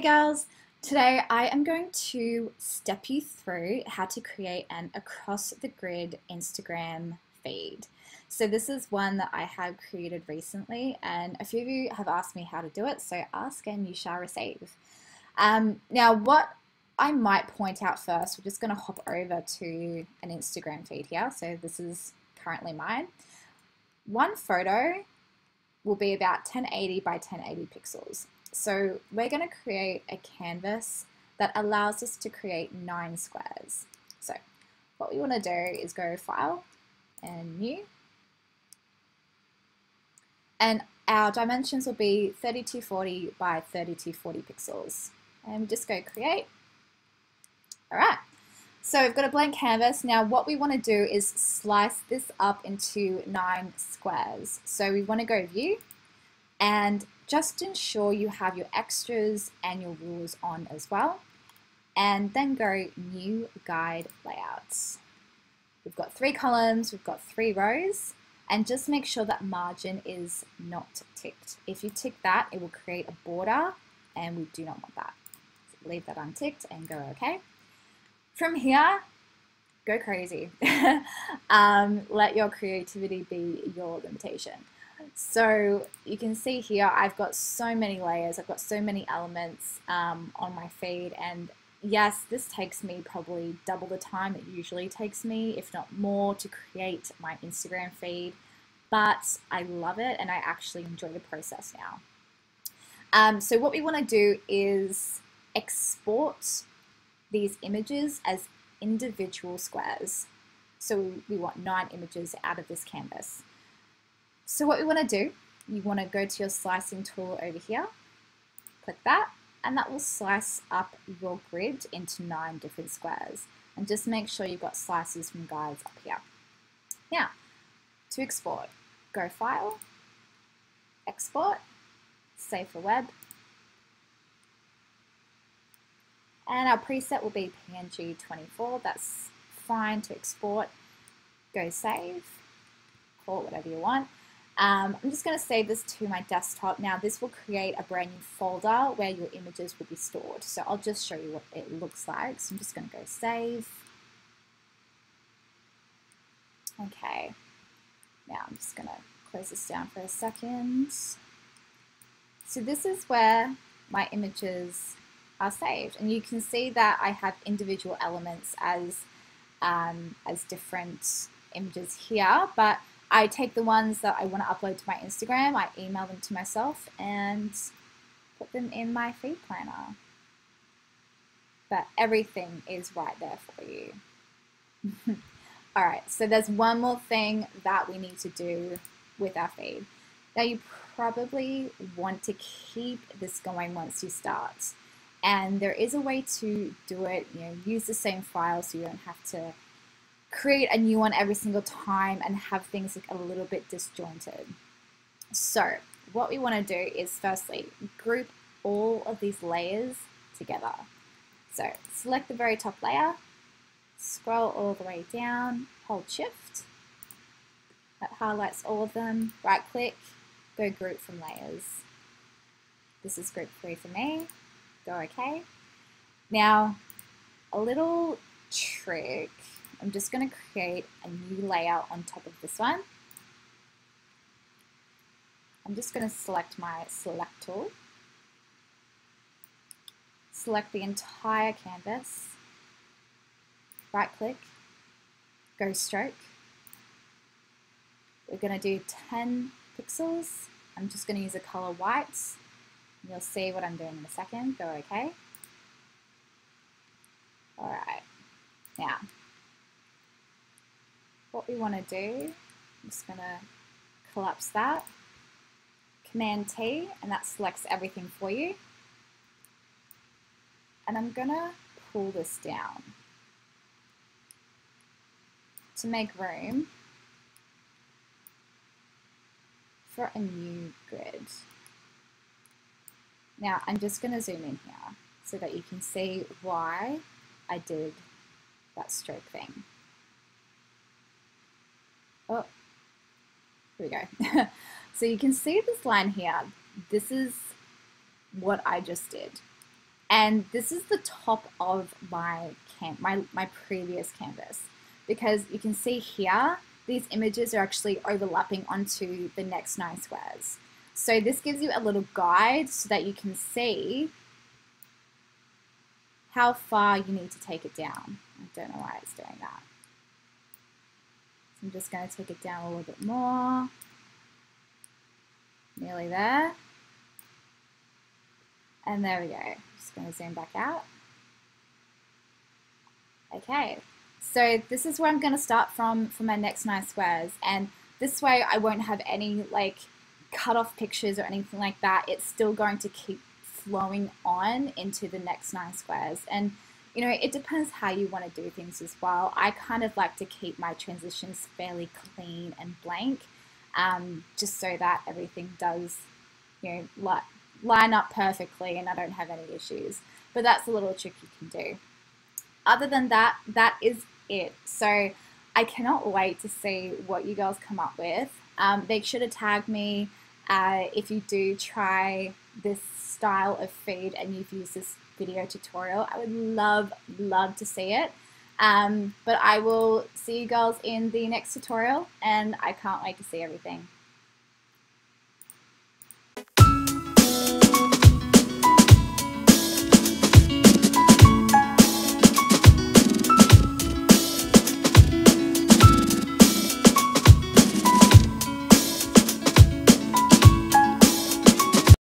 Hey girls! Today I am going to step you through how to create an across the grid Instagram feed. So this is one that I have created recently and a few of you have asked me how to do it, so ask and you shall receive. Um, now what I might point out first, we're just going to hop over to an Instagram feed here. So this is currently mine. One photo will be about 1080 by 1080 pixels. So we're going to create a canvas that allows us to create nine squares. So what we want to do is go File and New. And our dimensions will be 3240 by 3240 pixels. And just go Create. All right. So we've got a blank canvas. Now what we want to do is slice this up into nine squares. So we want to go View and just ensure you have your extras and your rules on as well. And then go New Guide Layouts. We've got three columns, we've got three rows, and just make sure that margin is not ticked. If you tick that, it will create a border, and we do not want that. So leave that unticked and go OK. From here, go crazy. um, let your creativity be your limitation. So you can see here, I've got so many layers, I've got so many elements um, on my feed and yes, this takes me probably double the time it usually takes me, if not more, to create my Instagram feed, but I love it and I actually enjoy the process now. Um, so what we want to do is export these images as individual squares. So we want nine images out of this canvas. So what we want to do, you want to go to your slicing tool over here, click that, and that will slice up your grid into nine different squares. And just make sure you've got slices from guides up here. Now, to export, go File, Export, Save for Web, and our preset will be PNG24. That's fine to export. Go Save, call it whatever you want. Um, I'm just going to save this to my desktop. Now this will create a brand new folder where your images will be stored. So I'll just show you what it looks like. So I'm just going to go save. Okay. Now I'm just going to close this down for a second. So this is where my images are saved. And you can see that I have individual elements as, um, as different images here, but I take the ones that I want to upload to my Instagram, I email them to myself and put them in my feed planner. But everything is right there for you. All right, so there's one more thing that we need to do with our feed. Now you probably want to keep this going once you start. And there is a way to do it, you know, use the same file so you don't have to create a new one every single time and have things look a little bit disjointed. So what we want to do is firstly group all of these layers together. So select the very top layer, scroll all the way down, hold shift, that highlights all of them, right click, go group from layers. This is group three for me, go OK. Now, a little trick I'm just going to create a new layout on top of this one. I'm just going to select my select tool, select the entire canvas, right click, go stroke. We're going to do 10 pixels. I'm just going to use a color white. You'll see what I'm doing in a second. Go OK. All right. Now, what we want to do, I'm just going to collapse that, Command T, and that selects everything for you. And I'm going to pull this down to make room for a new grid. Now I'm just going to zoom in here so that you can see why I did that stroke thing. Oh, here we go. so you can see this line here. This is what I just did. And this is the top of my my, my previous canvas because you can see here, these images are actually overlapping onto the next nine squares. So this gives you a little guide so that you can see how far you need to take it down. I don't know why it's doing that. So I'm just going to take it down a little bit more. Nearly there. And there we go. Just going to zoom back out. Okay, so this is where I'm going to start from for my next nine squares. And this way I won't have any like cut off pictures or anything like that. It's still going to keep flowing on into the next nine squares. And you know, it depends how you want to do things as well. I kind of like to keep my transitions fairly clean and blank, um, just so that everything does, you know, li line up perfectly and I don't have any issues. But that's a little trick you can do. Other than that, that is it. So I cannot wait to see what you girls come up with. Um, make sure to tag me uh, if you do try this style of feed and you've used this video tutorial. I would love, love to see it. Um, but I will see you girls in the next tutorial and I can't wait to see everything.